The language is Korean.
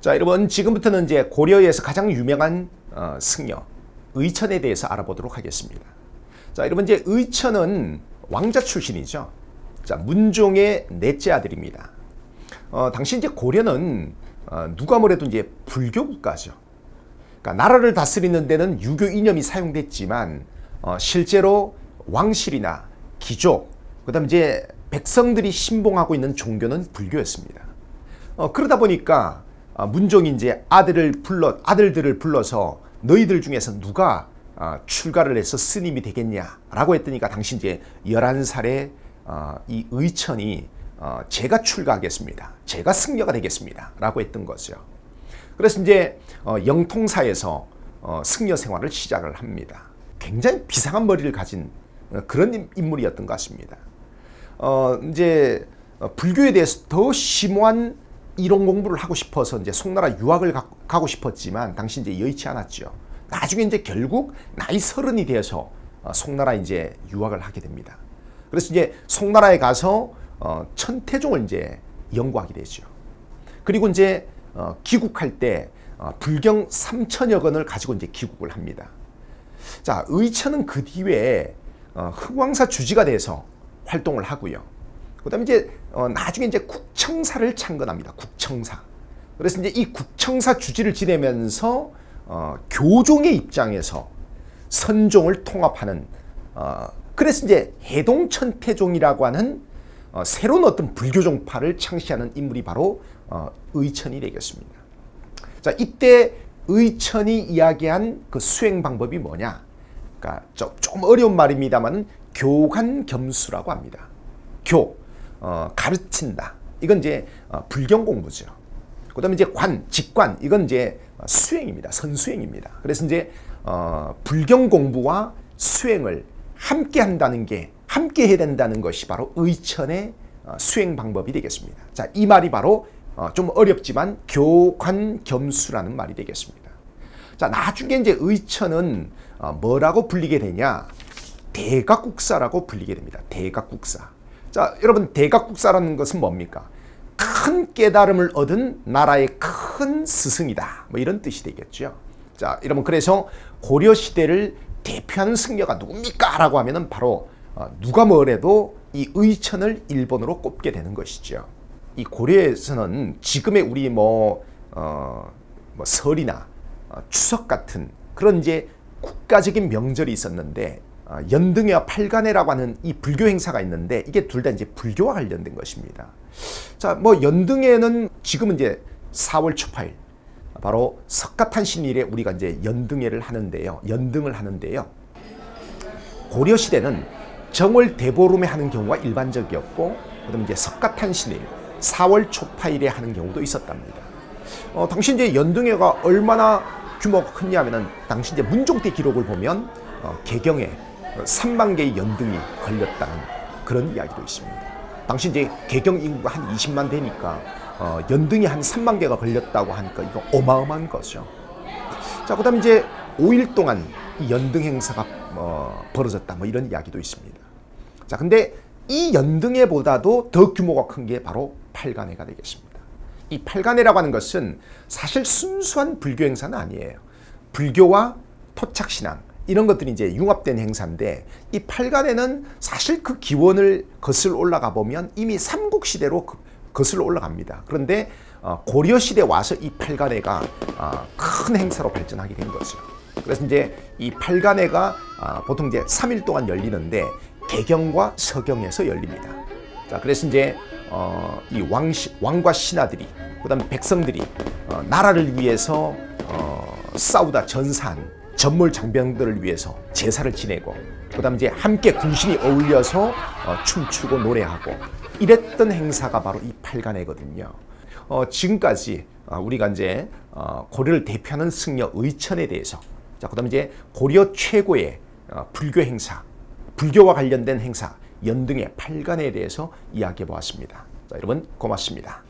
자, 여러분 지금부터는 이제 고려에서 가장 유명한 어, 승려 의천에 대해서 알아보도록 하겠습니다. 자, 여러분 이제 의천은 왕자 출신이죠. 자, 문종의 넷째 아들입니다. 어, 당시 이제 고려는 어, 누가 뭐래도 이제 불교 국가죠. 그러니까 나라를 다스리는 데는 유교 이념이 사용됐지만 어, 실제로 왕실이나 귀족, 그다음 이제 백성들이 신봉하고 있는 종교는 불교였습니다. 어, 그러다 보니까 어, 문종이 이제 아들을 불러 아들들을 불러서 너희들 중에서 누가 어, 출가를 해서 스님이 되겠냐라고 했더니까 당시 이제 11살에 어, 이 의천이 어, 제가 출가하겠습니다. 제가 승려가 되겠습니다. 라고 했던 거죠. 그래서 이제 어, 영통사에서 어, 승려 생활을 시작을 합니다. 굉장히 비상한 머리를 가진 어, 그런 인물이었던 것 같습니다. 어, 이제 어, 불교에 대해서 더 심오한 이론 공부를 하고 싶어서 이제 송나라 유학을 가, 가고 싶었지만 당시 이제 여의치 않았죠. 나중에 이제 결국 나이 서른이 되어서 어, 송나라 이제 유학을 하게 됩니다. 그래서 이제 송나라에 가서 어, 천태종을 이제 연구하게 되죠. 그리고 이제 어, 귀국할 때 어, 불경 3천여 건을 가지고 이제 귀국을 합니다. 자, 의천은 그 뒤에 어, 흥왕사 주지가 돼서 활동을 하고요. 그다음에 이제 어, 나중에 이제 국청사를 창건합니다. 국청사. 그래서 이제 이 국청사 주지를 지내면서 어, 교종의 입장에서 선종을 통합하는 어, 그래서 이제 해동천태종이라고 하는 어, 새로운 어떤 불교종파를 창시하는 인물이 바로 어, 의천이 되겠습니다. 자 이때 의천이 이야기한 그 수행 방법이 뭐냐? 그러니까 좀, 좀 어려운 말입니다만 교관겸수라고 합니다. 교 어, 가르친다. 이건 이제 어, 불경 공부죠. 그 다음에 이제 관 직관 이건 이제 수행입니다. 선수행입니다. 그래서 이제 어, 불경 공부와 수행을 함께 한다는 게 함께 해야 된다는 것이 바로 의천의 어, 수행 방법이 되겠습니다. 자, 이 말이 바로 어, 좀 어렵지만 교관겸수라는 말이 되겠습니다. 자, 나중에 이제 의천은 어, 뭐라고 불리게 되냐? 대각국사라고 불리게 됩니다. 대각국사. 자, 여러분 대각국사라는 것은 뭡니까? 큰 깨달음을 얻은 나라의 큰 스승이다. 뭐 이런 뜻이 되겠죠. 자, 여러분 그래서 고려 시대를 대표하는 승려가 누굽니까? 라고 하면은 바로 어, 누가 뭐래도 이 의천을 일본으로 꼽게 되는 것이죠. 이 고려에서는 지금의 우리 뭐, 어, 뭐 설이나 어, 추석 같은 그런 이제 국가적인 명절이 있었는데 어, 연등회와 팔간회라고 하는 이 불교 행사가 있는데 이게 둘 다 이제 불교와 관련된 것입니다. 자, 뭐 연등회는 지금은 이제 4월 초파일 바로 석가탄신일에 우리가 이제 연등회를 하는데요. 연등을 하는데요. 고려 시대는 정월 대보름에 하는 경우가 일반적이었고 그다음 이제 석가탄신일 4월 초파일에 하는 경우도 있었답니다. 어, 당시 이제 연등회가 얼마나 규모가 크냐면은 당시 이제 문종 때 기록을 보면 어, 개경에 3만 개의 연등이 걸렸다는 그런 이야기도 있습니다. 당시 이제 개경 인구가 한 20만 되니까 어, 연등이 한 3만 개가 걸렸다고 하니까 이거 어마어마한 거죠. 자, 그다음 이제 5일 동안 이 연등 행사가 어, 벌어졌다 뭐 이런 이야기도 있습니다. 자, 근데 이 연등회보다도 더 규모가 큰 게 바로 팔간회가 되겠습니다. 이 팔간회라고 하는 것은 사실 순수한 불교 행사는 아니에요. 불교와 토착신앙 이런 것들이 이제 융합된 행사인데 이 팔간회는 사실 그 기원을 거슬러 올라가 보면 이미 삼국 시대로 거슬러 올라갑니다. 그런데 어, 고려 시대 와서 이 팔간회가 어, 큰 행사로 발전하게 된 거죠. 그래서 이제 이 팔간회가 어, 보통 이제 3일 동안 열리는데 개경과 서경에서 열립니다. 자, 그래서 이제 어, 이 왕, 왕과 신하들이 그다음 백성들이 어, 나라를 위해서 어, 싸우다 전사한 전몰 장병들을 위해서 제사를 지내고 그다음 이제 함께 군신이 어울려서 어, 춤추고 노래하고 이랬던 행사가 바로 이 팔간회거든요. 어, 지금까지 어, 우리가 이제 어, 고려를 대표하는 승려 의천에 대해서 자 그다음 이제 고려 최고의 어, 불교 행사, 불교와 관련된 행사 연등의 팔간에 대해서 이야기해 보았습니다. 자, 여러분 고맙습니다.